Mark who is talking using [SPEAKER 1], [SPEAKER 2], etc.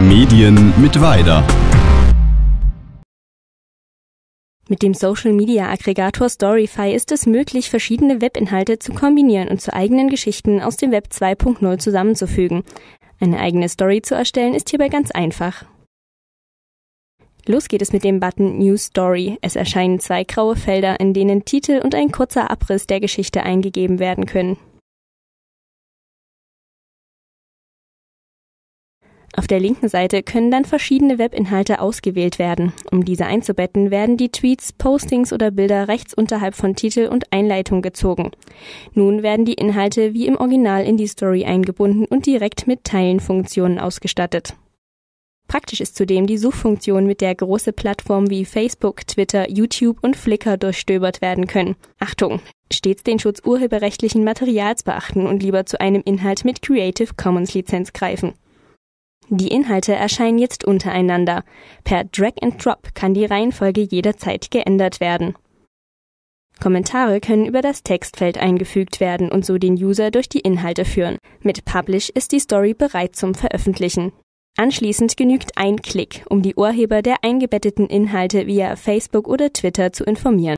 [SPEAKER 1] Medien mit Weider.
[SPEAKER 2] Mit dem Social-Media-Aggregator Storyfy ist es möglich, verschiedene Webinhalte zu kombinieren und zu eigenen Geschichten aus dem Web 2.0 zusammenzufügen. Eine eigene Story zu erstellen ist hierbei ganz einfach. Los geht es mit dem Button New Story. Es erscheinen zwei graue Felder, in denen Titel und ein kurzer Abriss der Geschichte eingegeben werden können. Auf der linken Seite können dann verschiedene Webinhalte ausgewählt werden. Um diese einzubetten, werden die Tweets, Postings oder Bilder rechts unterhalb von Titel und Einleitung gezogen. Nun werden die Inhalte wie im Original in die Story eingebunden und direkt mit Teilen-Funktionen ausgestattet. Praktisch ist zudem die Suchfunktion, mit der große Plattformen wie Facebook, Twitter, YouTube und Flickr durchstöbert werden können. Achtung! Stets den Schutz urheberrechtlichen Materials beachten und lieber zu einem Inhalt mit Creative Commons Lizenz greifen. Die Inhalte erscheinen jetzt untereinander. Per Drag and Drop kann die Reihenfolge jederzeit geändert werden. Kommentare können über das Textfeld eingefügt werden und so den User durch die Inhalte führen. Mit Publish ist die Story bereit zum Veröffentlichen. Anschließend genügt ein Klick, um die Urheber der eingebetteten Inhalte via Facebook oder Twitter zu informieren.